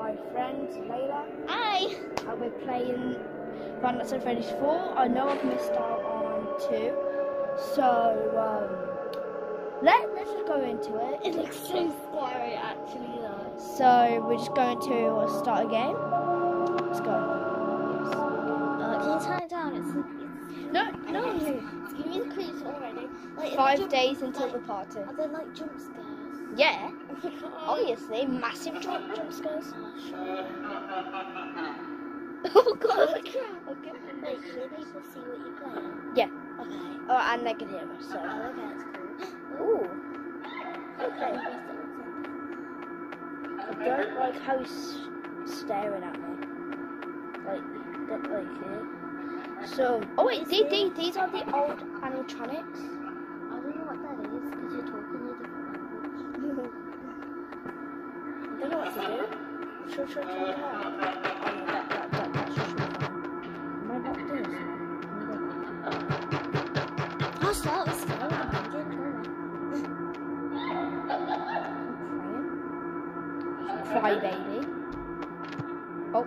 my friend Layla. Hi. And we're playing Five Nights at Freddy's 4. I know I've missed out on 2. So, um, let, let's just go into it. It looks so scary, actually, though. So, we're just going to uh, start a game. Let's go. Uh, can you turn it down? It's, it's, No, no. it's giving me the creeps already. Like, Five days until like, the party. Are there like jump scares? Yeah, obviously. Massive jump, jump scares. Oh, God. Okay. Wait, can people see what you're playing? Yeah. Okay. Oh, and they can hear us, so. Oh, okay, that's cool. Ooh. Okay. I don't like how he's staring at me. Like, that, like here. So, oh wait, these, these, these are the old animatronics. Do. Should, should, should, should. Oh, no, that, that, that, that's just. Am I not doing this? I'll start with Cry baby. Oh,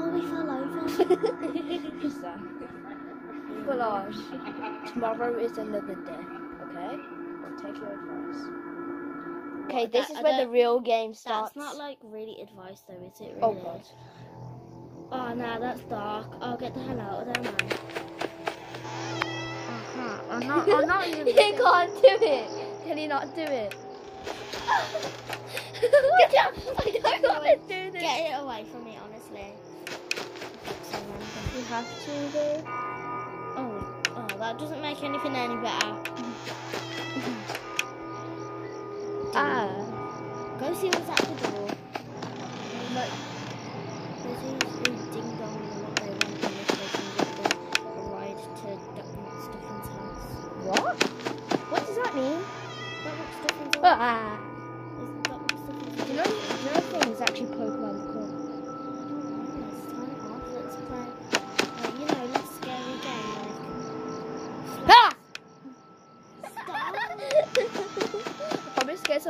Oh, we fell over. who's that? Collage. Tomorrow is another day. Okay? I'll take your advice. Okay, this that- is I where the real game starts. That's not like really advice though, is it? Really? Oh god. Oh no, that's dark. I'll get the hell out of there, man. Uh-huh. I'm not. I'm not even. you can't do it. Can you not do it? Get. I don't want to do this. Get it away from me, honestly. You have to do. Oh, oh, that doesn't make anything any better. Ah. Go see what's at the door. But There's who's who's ding dong and what they want and if they can get the, ride to Duck house. what? What does that mean? Duck Stuffin's house. Ah.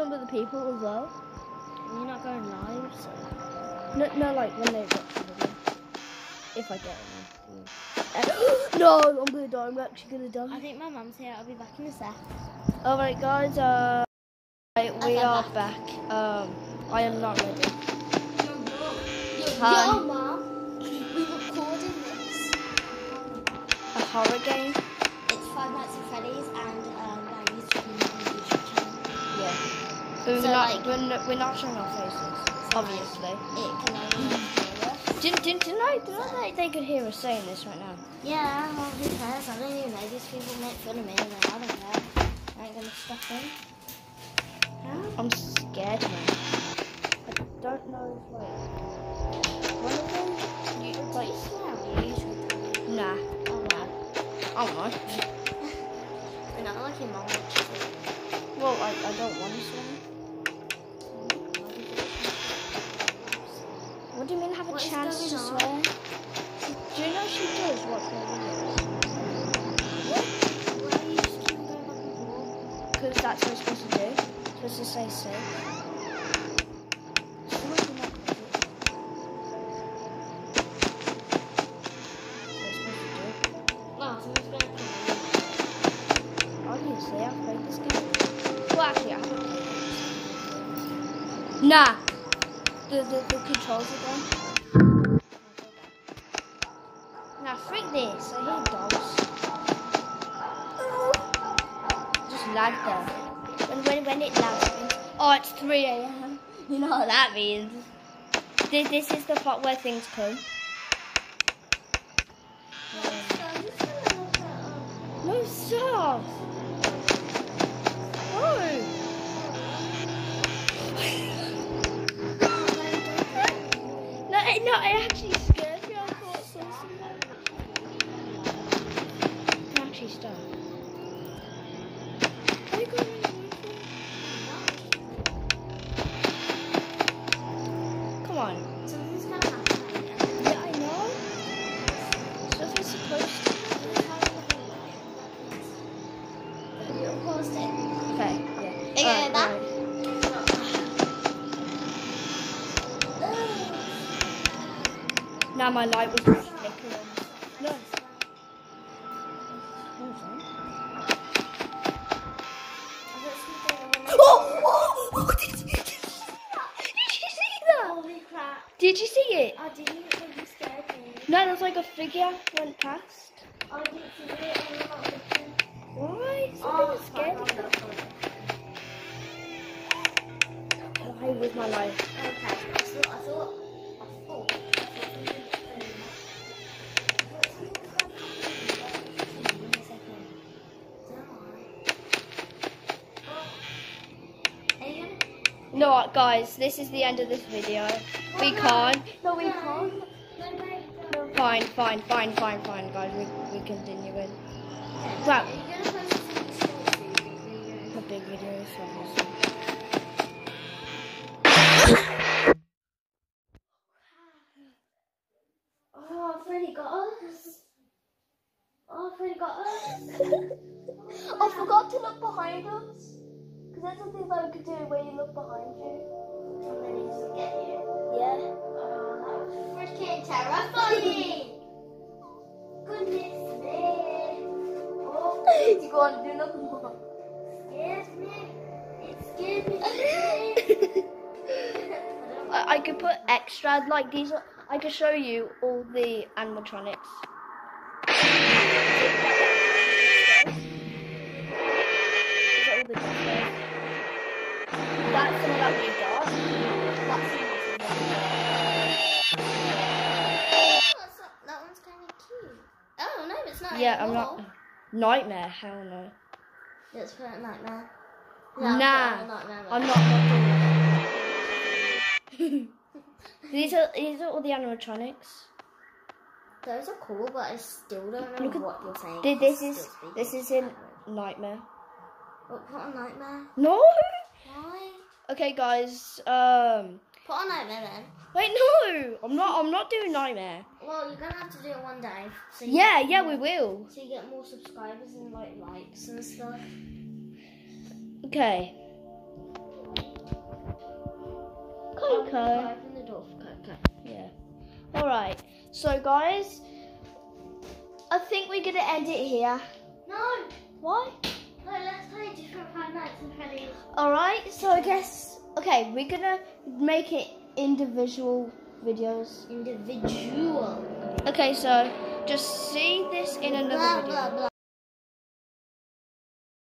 Some of the people as well. You're not going live, so. No, no, like when they watch the video. If I get it. no, I'm gonna die. I'm actually gonna die. I think my mum's here. I'll be back in a sec. Alright, guys. Uh, right, we Okay, are back. back. Um, I am not ready. Yo, Hi. mum. We recording this. A horror game. It's Five Nights at Freddy's and um, Barry's YouTube channel. Yeah. But we're So, not. like- we're, not, we're not showing our faces. Obviously. It can only hear us. Didn't, didn't, didn't I? Didn't I think they could hear us saying this right now? Yeah, well, who cares? I don't even know these people make fun of me, and I don't care. I ain't gonna stop them. Huh? I'm scared now. I don't know if like one of them. You, like, you swear? You do. nah. Oh. I don't know. And not like your mom. Well, I, I don't want to swear. Chance to swear? Do you know she does watch my videos? Why are you just keep going back and forth? Because that's what I'm supposed to do. supposed to say safe. She must be not crazy. That's lag there. When, when, when it lags, oh, it's 3 a.m. You know what that means. This, this is the part where things come. No, stop. No. No, no, I actually scared you. I thought so. You can Now my light was just flickering. No. Oh, oh, oh, did, you, did you see that? Holy crap. Did you see it? I didn't when you scared me. No, there was like a figure went past. I didn't see it and I'm not looking. Why? Oh, Something was it's scared fine, of fine, them. fine. Why with my life? No, guys, this is the end of this video. We can't. No, we can't. Fine, fine, fine, fine, fine, guys. We we continuing. Well, a big video. Oh, Freddy got us. Oh, Freddy got us. Oh, I forgot to look behind us. Because there's something that we could do where you look behind you. And then he just get you. Yeah. Oh, that was freaking terrifying. Goodness me. Oh, you go on, do nothing more. scares me. It scares me. I, I could put extras like these I could show you all the animatronics. I'm not. Nightmare, hell no. Let's put it nightmare. Nah, nightmare. I'm not, not these are these are all the animatronics. Those are cool, but I still don't know Look at- what you're saying. It's This is this is in Nightmare. What, put on nightmare? No. Why? Okay, guys. Um. Put on nightmare then. Wait, no. I'm not. I'm not doing Nightmare. Well, you're gonna have to do it one day. So Yeah, yeah, more- we will. So you get more subscribers and like likes and stuff. Okay. Coco. Open the door for Coco. Yeah. All right. So, guys, I think we're gonna end it here. No, Why? no, let's play different Five Nights at Freddy's. All right. So I guess okay, we're gonna make it individual videos. Individual. Okay. So just see this in another Blah video. blah blah.